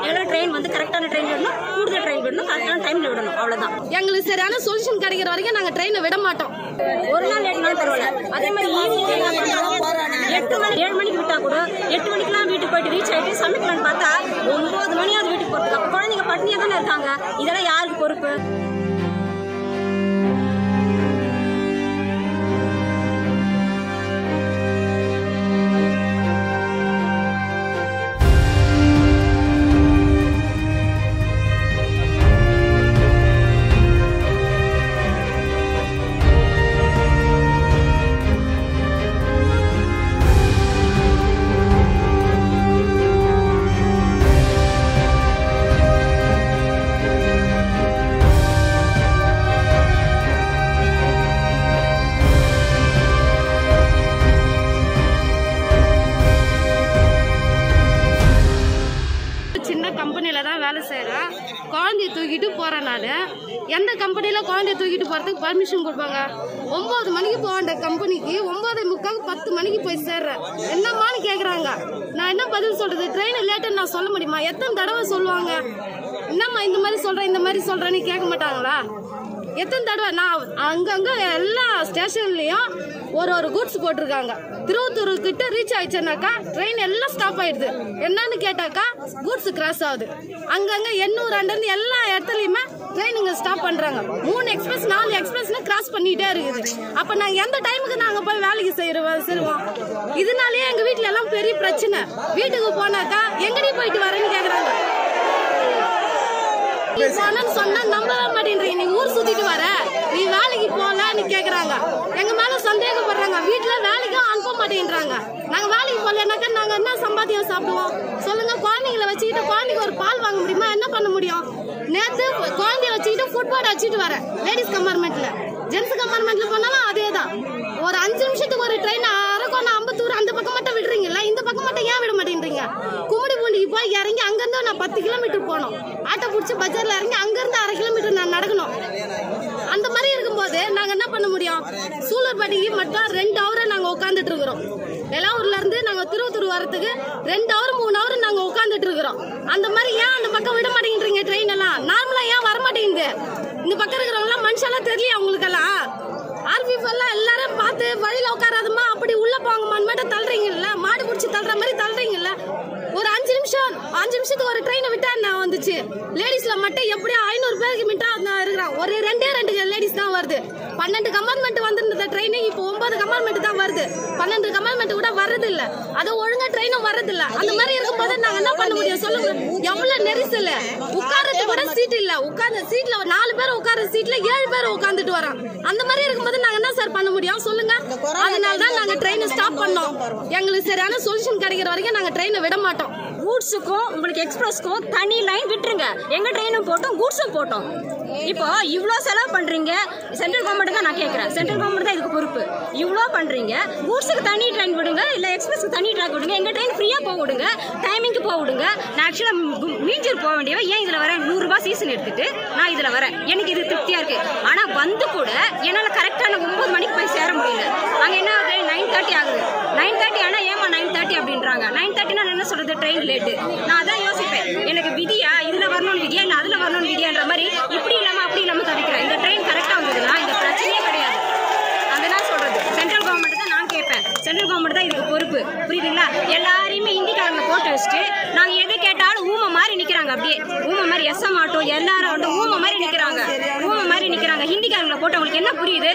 எங்களுக்கு ட்ரெயின் வந்து கரெக்டான ட்ரெயின் விடணும் கூடுதல் ட்ரெயின் விடணும் கரெக்டான டைம்ல விடணும் அவ்வளவுதான். எங்களுக்கு சரியான சொல்யூஷன் கிடைக்கிற வரைக்கும் நாங்க ட்ரெயினை விட மாட்டோம். ஒரு நாள் எட்டு நாள் பரவாயில்ல. அதே மாதிரி ஈவினிங் எட்டு மணி ஏழு மணிக்கு விட்டா கூட எட்டு மணிக்கெல்லாம் வீட்டுக்கு போயிட்டு ரீச் ஆயிட்டு சமைக்கலாம்னு பார்த்தா ஒன்பது மணியாவது வீட்டுக்கு போறதுக்கு. அப்ப குழந்தைங்க பட்னியா தானே இருக்காங்க? இதெல்லாம் யாருக்கு பொறுப்பு? குழந்தைய தூக்கிட்டு போகிறேன் நான். எந்த கம்பெனியில் குழந்தைய தூக்கிட்டு போகிறதுக்கு பர்மிஷன் கொடுப்பாங்க? ஒம்பது மணிக்கு போக வேண்டிய கம்பெனிக்கு ஒம்பது முக்கால் பத்து மணிக்கு போய் சேர்றேன். என்னம்மான்னு கேட்குறாங்க நான் என்ன பதில் சொல்கிறது ட்ரெயின் லேட்டுன்னு நான் சொல்ல முடியுமா? எத்தனை தடவை சொல்லுவாங்க? என்னம்மா இந்த மாதிரி சொல்கிறேன் இந்த மாதிரி சொல்கிறேன்னு கேட்க மாட்டாங்களா? எத்தனை தடவை? நான் அங்கங்கே எல்லா ஸ்டேஷன்லேயும் ஒரு ஒரு கூட்ஸ் போட்டிருக்காங்க. திருவத்தூர் கிட்ட ரீச் ஆயிடுச்சுனாக்கா ட்ரெயின் எல்லாம் ஸ்டாப் ஆயிடுது. என்னன்னு கேட்டாக்கா கூட்ஸ் கிராஸ் ஆகுது. அங்கங்க எண்ணூறு அண்டர்ந்து எல்லா இடத்துலயுமே ட்ரெயினுங்க ஸ்டாப் பண்றாங்க. மூணு எக்ஸ்பிரஸ் நாலு எக்ஸ்பிரஸ்னு கிராஸ் பண்ணிட்டே இருக்குது. அப்ப நாங்க எந்த டைமுக்கு நாங்க போய் வேலைக்கு செய்யறோம் செய்வோம்? இதனாலேயே எங்க வீட்டுல எல்லாம் பெரிய பிரச்சனை. வீட்டுக்கு போனாக்கா எங்கடி போயிட்டு வரேன்னு கேக்குறாங்க. போனேன்னு சொன்னா நம்பவே மாட்டேன்றீங்க நீ ஊர் சுத்திட்டு வர. நீ வேலைக்கு போலன்னு கேக்குறாங்க. எங்க மேல சந்தேகப்படுறாங்க. வீட்டுல வேலைக்கும் அனுப்ப மாட்டேன்றாங்க. நாங்க வேலைக்கு போலனாக்கா நாங்க என்ன சம்பாத்தியம் சாப்பிடுவோம்? சொல்லுங்க குழந்தைங்களை வச்சுக்கிட்டு குழந்தைக்கு ஒரு பால் வாங்க முடியுமா? என்ன பண்ண முடியும்? நேத்து குழந்தைய வச்சுக்கிட்டு ஃபுட்பால் வச்சுட்டு வரேன். லேடிஸ் கம்பார்ட்மெண்ட்ல ஜென்ஸ் கம்பார்ட்மெண்ட்ல போனாலும் அதே தான் ஒரு அஞ்சு நிமிஷத்துக்கு ஒரு ட்ரெயின் அரக்கோணம் அம்பத்தூர் அந்த பக்கம் மட்டும் விடுறீங்கல்ல இந்த பக்கம் மட்டும் ஏன் விட மாட்டேன்றீங்க? கும்மிடி இறங்கி அங்கிருந்து நான் பத்து கிலோமீட்டர் போனோம். ஆட்டோ பிடிச்சி பஜாரில் இறங்கி அங்கேருந்து அரை கிலோமீட்டர் நான் நடக்கணும். அந்த மாதிரி இருக்கும்போது நாங்கள் என்ன பண்ண முடியும்? சூலூர்பட்டிக்கு மட்டும் ரெண்டு ஹவரை நாங்கள் உட்காந்துட்டு இருக்கிறோம். வெளாவூர்ல நாங்கள் திருவத்தூர் வரத்துக்கு ரெண்டு ஹவர் மூணு ஹவர் நாங்கள் உட்காந்துட்டு இருக்கிறோம். அந்த மாதிரி ஏன் அந்த பக்கம் விட மாட்டேங்கிறீங்க ட்ரெயின் எல்லாம்? நார்மலாக ஏன் வர மாட்டேங்குது இந்த பக்கம் இருக்கிறவங்களாம் எல்லாம் மனுஷெல்லாம் தெரியல அவங்களுக்கெல்லாம் ஆர்பிஎஃப் எல்லாம் எல்லாரும் பார்த்து வழியில் உட்காராதமா அப்படி உள்ளே போங்கம்மான்னு மட்டும் தள்ளுறீங்கல்ல? மாடு பிடிச்சி தள்ளுற மாதிரி தள்ளுறீங்கல்ல ஒரு அஞ்சு நிமிஷம் அஞ்சு நிமிஷத்துக்கு ஒரு ட்ரெயினை விட்டா என்ன வந்துச்சு? லேடிஸ்ல மட்டும் எப்படியும் ஐநூறு பேருக்கு மிட்டா நான் இருக்கிறான். ஒரு ரெண்டே ரெண்டு லேடிஸ் தான் வருது. பன்னெண்டு கம்பார்ட்மெண்ட் வந்திருந்த ட்ரெயின் இப்போ ஒன்பது கம்பார்ட்மெண்ட் தான் வருது. பன்னெண்டு கம்பார்ட்மெண்ட் கூட வர்றது இல்ல அது ஒழுங்கா ட்ரெயினும் வர்றது இல்ல அந்த மாதிரி இருக்கும்போது நாங்க என்ன பண்ண முடியும் சொல்லுங்க. எவ்வளவு நெரிசல்? உட்கார்றது கூட சீட் இல்ல. உட்கார்ந்த சீட்ல நாலு பேர் உட்கார்ற சீட்ல ஏழு பேர் உட்கார்ந்துட்டு வரோம் அந்த மாதிரி இருக்கும்போது நாங்க என்ன சார் பண்ண முடியும்? சொல்லுங்க. அதனால தான் நாங்க ட்ரெயினை ஸ்டாப் பண்ணோம். எங்களுக்கு சரியான சொல்யூஷன் கிடைக்கிற வரைக்கும் நாங்க ட்ரெயினை விட மாட்டோம். கூட்ஸுக்கும் உங்களுக்கு எக்ஸ்பிரஸ்க்கும் தனி லைன் விட்டுருங்க. எங்க ட்ரெயினும் போட்டோம் கூட்ஸும் போட்டோம். இப்போ இவ்வளோ செலவு பண்றீங்க. சென்ட்ரல் கவர்மெண்ட் தான் நான் கேட்குறேன் சென்ட்ரல் கவர்மெண்ட் தான் இதுக்கு பொறுப்பு. இவ்வளோ பண்றீங்க. கூட்ஸுக்கு தனி ட்ரெயின் விடுங்க இல்லை எக்ஸ்பிரஸ்க்கு தனி ட்ராக் விடுங்க. எங்க ட்ரெயின் ஃப்ரீயாக போக விடுங்க டைமிங்க்கு போக விடுங்க. நான் ஆக்சுவலாக மீஞ்சூர் போக வேண்டியவ ஏன் இதில் வரேன் நூறுரூபா சீசன் எடுத்துட்டு நான் இதில் வரேன். எனக்கு இது திருப்தியாக இருக்கு. ஆனால் வந்து கூட ஏன்னா கரெக்டான ஒன்பது மணிக்கு போய் சேர முடியல அங்கே என்ன ஆகுது நைன் தேர்ட்டி ஆகுது நைன் தேர்ட்டி ஆனால் ஏமா நைன் தேர்ட்டி அப்படின்றாங்க நான் என்ன சொல்றது? ட்ரெயின் லேட்டு நான் அதான் யோசிப்பேன். எனக்கு விதியா? இதுல வரணும்னு விதியா? இல்லை அதுல வரணும்னு விதியான்ற மாதிரி இப்படி இல்லாம அப்படி இல்லாம தவிக்கிறேன். இந்த ட்ரெயின் கரெக்டா வந்ததுன்னா இந்த பிரச்சனையே கிடையாது. அதுதான் சொல்றது. சென்ட்ரல் கவர்மெண்ட் தான் நான் கேட்பேன். சென்ட்ரல் கவர்மெண்ட் தான் இதுக்கு பொறுப்பு. புரியுதுங்களா? எல்லாரையுமே இந்திக்காரங்க போட்டு வச்சுட்டு நாங்க எது கேட்டாலும் ஊமை மாதிரி நிக்கிறாங்க அப்படியே. ஊமை மாதிரி எஸ்எம் ஆட்டோ எல்லாரும் ஆட்டோ ஊமை மாதிரி நிக்கிறாங்க. ஊமை மாதிரி நிக்கிறாங்க. ஹிந்திக்காரங்களை போட்டு அவங்களுக்கு என்ன புரியுது?